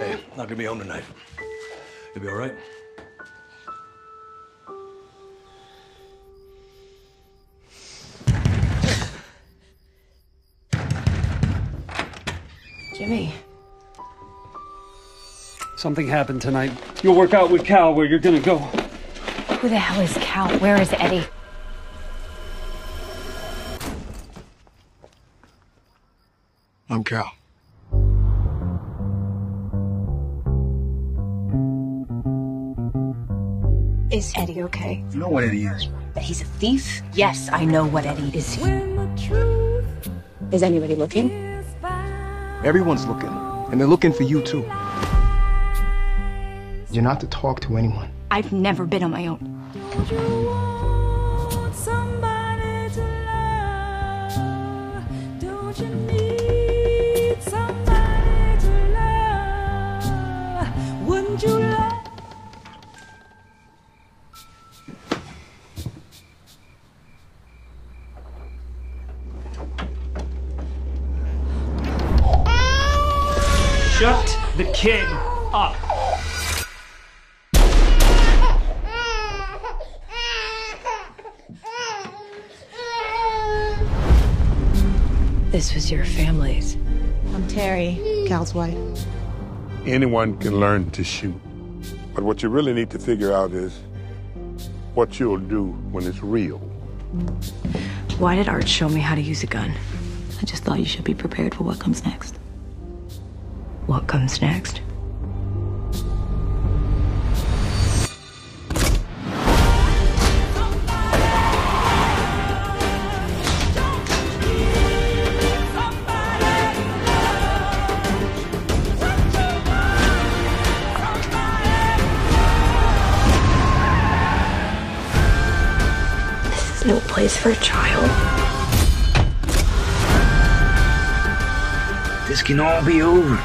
not gonna be home tonight. You'll be all right? Jimmy. Something happened tonight. You'll work out with Cal where you're gonna go. Who the hell is Cal? Where is Eddie? I'm Cal. Is Eddie okay? You know what Eddie is. That he's a thief? Yes, I know what Eddie is. Is anybody looking? Everyone's looking, and they're looking for you too. You're not to talk to anyone. I've never been on my own. Shut the kid up. This was your family's. I'm Terry, Cal's wife. Anyone can learn to shoot. But what you really need to figure out is what you'll do when it's real. Why did Art show me how to use a gun? I just thought you should be prepared for what comes next. What comes next? This is no place for a child. This can all be over.